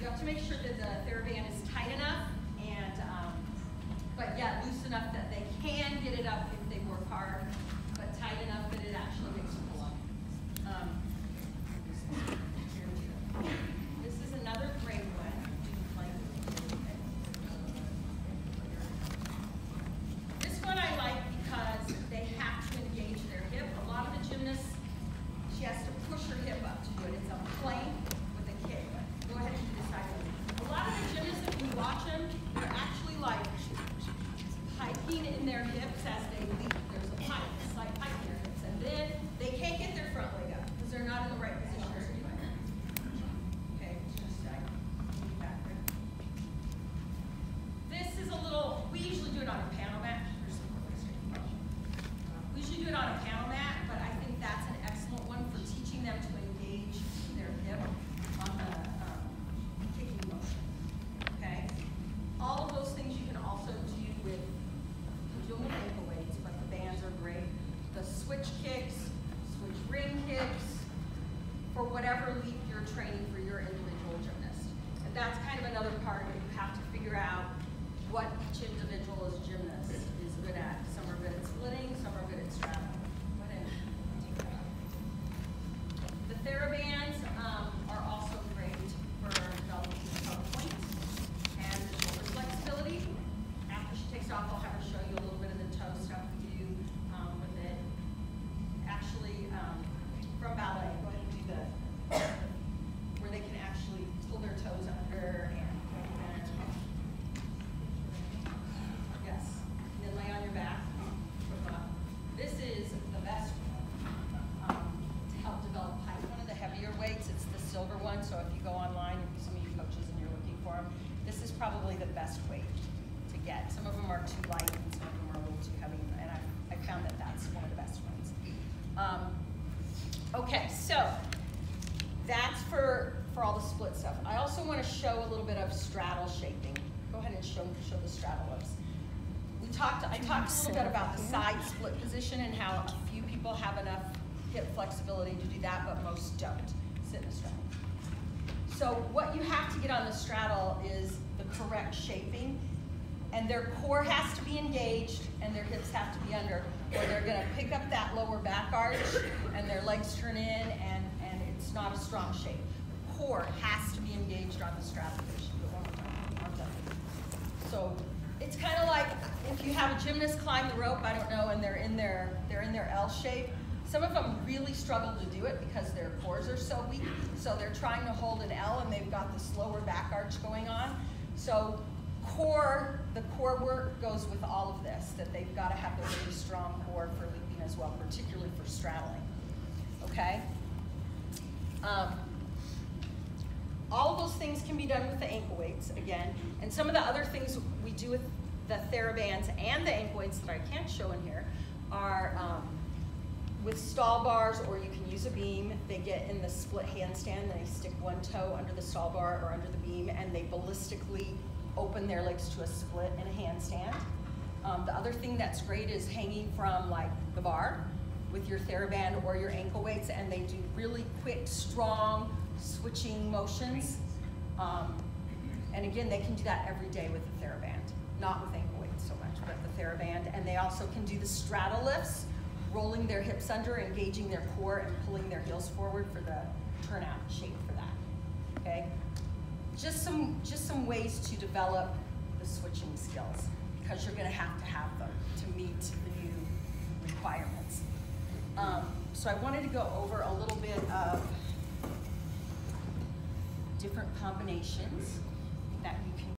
You have to make sure that the TheraBand is tight enough and, um, but yeah, loose enough that they can get it up if they work hard, but tight enough that it actually makes a pull up. Um, This is another great one. This one I like because they have to engage their hip. A lot of the gymnasts, she has to push her hip up to do it. It's a plank with a kick. Go ahead and do this side. A lot of the gymnasts, if you watch them, they're actually like hiking in their hips as they leap. There's a pike, a slight pike in their hips. And then they can't get their front leg up because they're not in the right position to do it. Okay, just uh, move back there. This is a little, we usually do it on a panel mat. We usually do it on a panel mat, but I think that's an excellent one for teaching them to engage their hip on the um, kicking motion. Okay? All of those things you can also do with, you do them with ankle weights, but the bands are great. The switch kicks, switch ring kicks, for whatever leap you're training for your individual gymnast. And that's kind of another part that you have to figure out what each individual is gymnast is good at. Some are good at splitting, some are good at straddling. Go ahead and take that out. The TheraBands um, are also great for developing toe point and the shoulder flexibility. After she takes it off, I'll have her show you a little bit of the toe stuff we do um, with it. Actually, um, from ballet, go ahead and do the, where they can actually pull their toes under and and- Yes, and then lay on your back, flip up. This is the best one um, to help develop height. One of the heavier weights, it's the silver one, so if you go online, some of you coaches and you're looking for them, this is probably the best weight to get. Some of them are too light and some of them are a little too heavy, and I, I found that that's one of the best ones. Um, okay, so that's for, for all the split stuff. I also want to show a little bit of straddle shaping. Go ahead and show, show the straddle ups. We talked, I talked a little bit about the side split position and how a few people have enough hip flexibility to do that, but most don't sit in a straddle. So what you have to get on the straddle is correct shaping, and their core has to be engaged and their hips have to be under, or they're gonna pick up that lower back arch and their legs turn in and, and it's not a strong shape. The core has to be engaged on the up. So it's kind of like if you have a gymnast climb the rope, I don't know, and they're in their they're in their L shape. Some of them really struggle to do it because their cores are so weak. So they're trying to hold an L and they've got this lower back arch going on. So core, the core work goes with all of this, that they've got to have a really strong core for leaping as well, particularly for straddling. Okay? Um, all of those things can be done with the ankle weights again. And some of the other things we do with the TheraBands and the ankle weights that I can't show in here are um, with stall bars or you can use a beam. They get in the split handstand, they stick one toe under the stall bar or under the beam and they ballistically open their legs to a split in a handstand. Um, the other thing that's great is hanging from like the bar with your TheraBand or your ankle weights and they do really quick, strong switching motions. Um, and again, they can do that every day with the TheraBand, not with ankle weights so much, but the TheraBand. And they also can do the straddle lifts, their hips under, engaging their core and pulling their heels forward for the turnout shape for that, okay? Just some, just some ways to develop the switching skills because you're gonna have to have them to meet the new requirements. Um, so I wanted to go over a little bit of different combinations that you can